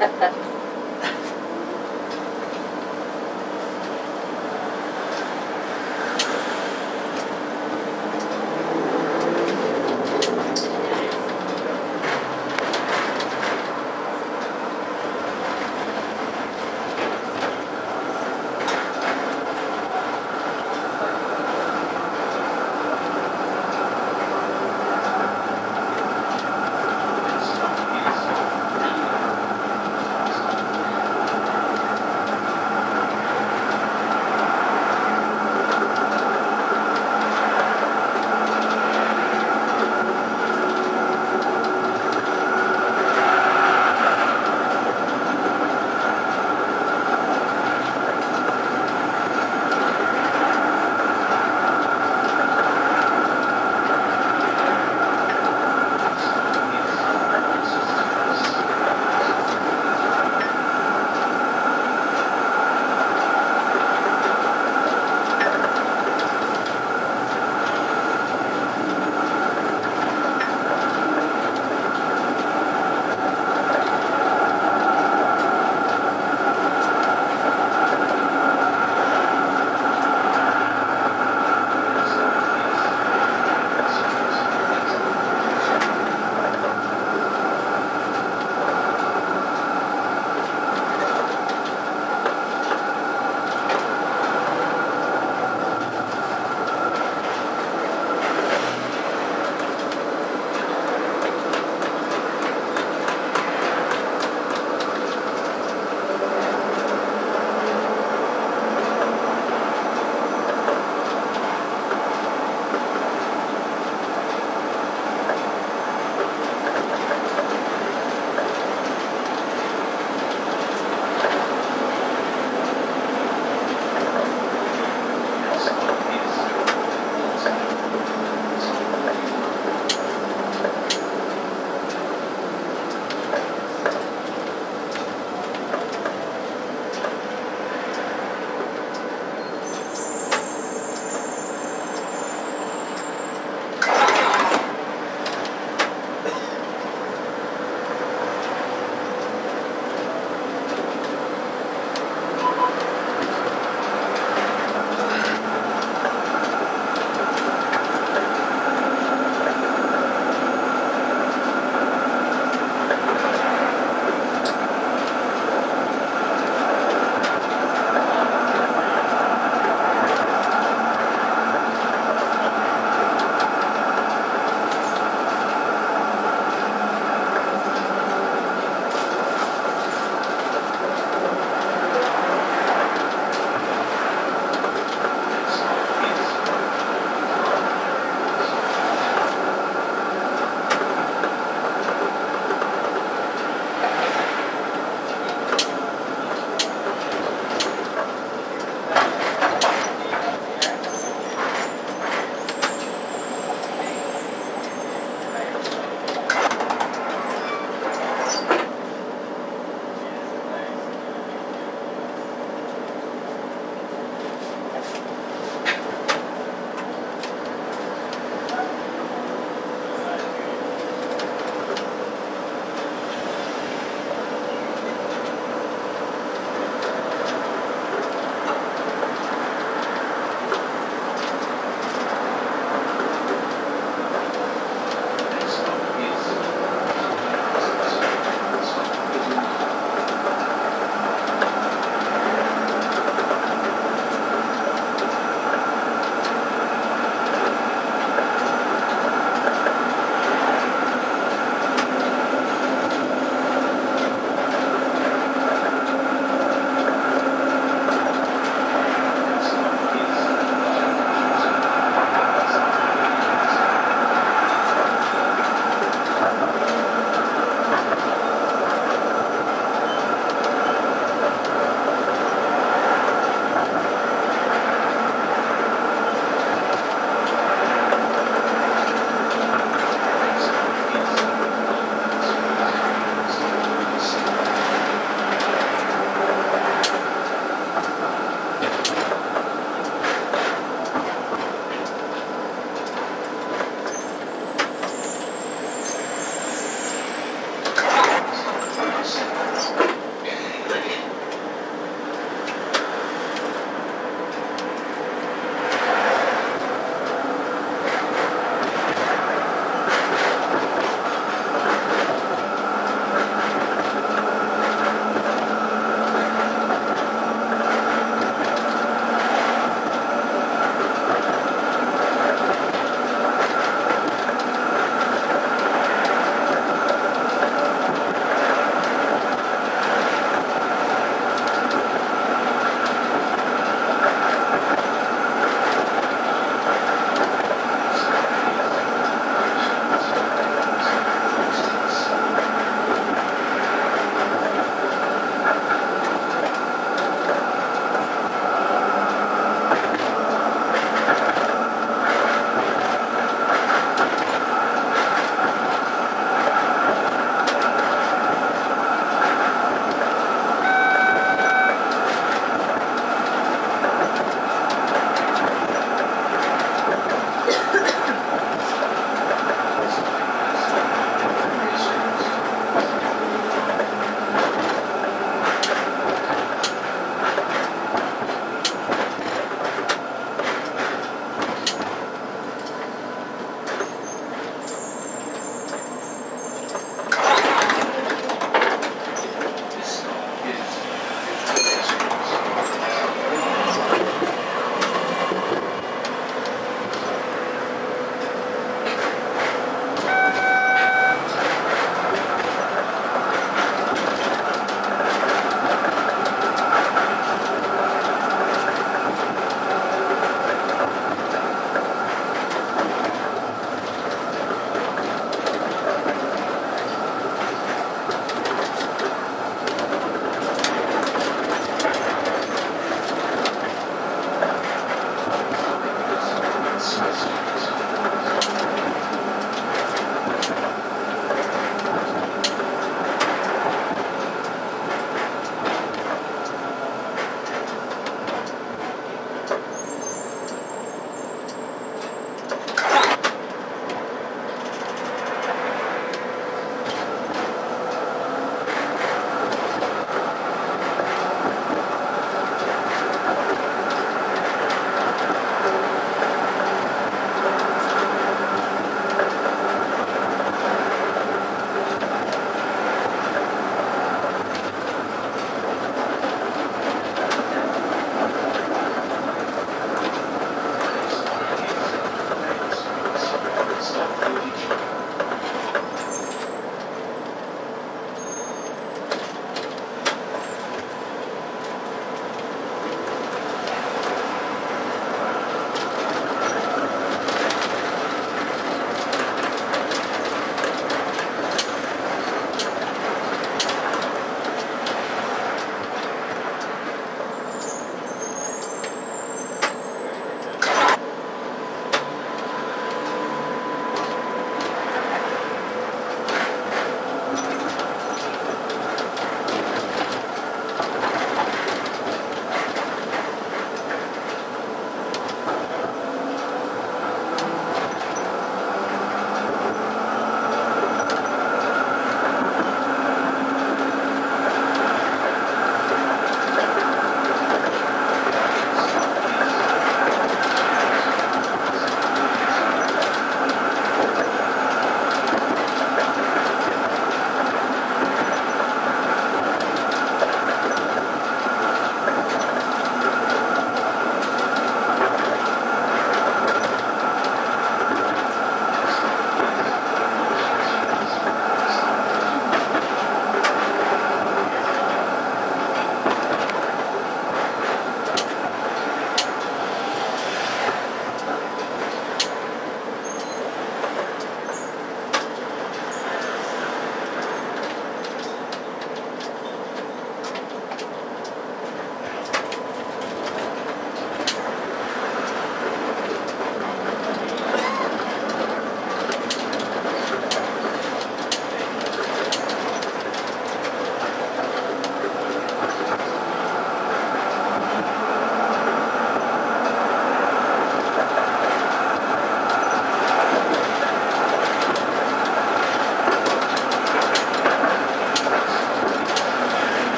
that.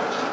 Yeah.